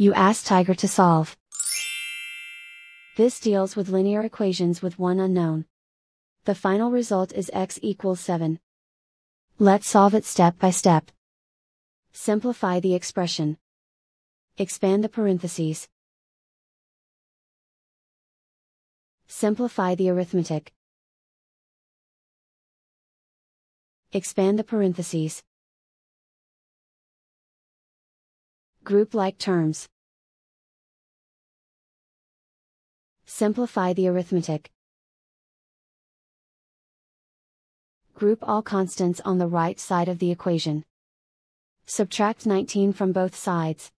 You ask Tiger to solve. This deals with linear equations with one unknown. The final result is x equals 7. Let's solve it step by step. Simplify the expression. Expand the parentheses. Simplify the arithmetic. Expand the parentheses. Group like terms. Simplify the arithmetic. Group all constants on the right side of the equation. Subtract 19 from both sides.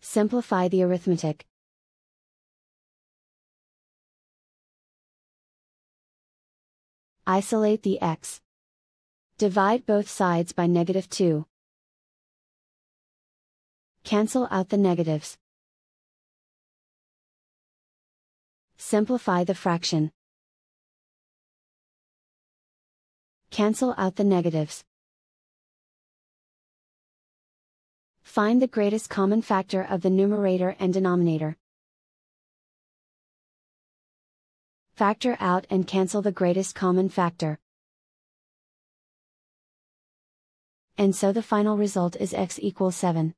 Simplify the arithmetic. Isolate the x. Divide both sides by negative 2. Cancel out the negatives. Simplify the fraction. Cancel out the negatives. Find the greatest common factor of the numerator and denominator. Factor out and cancel the greatest common factor. And so the final result is x equals 7.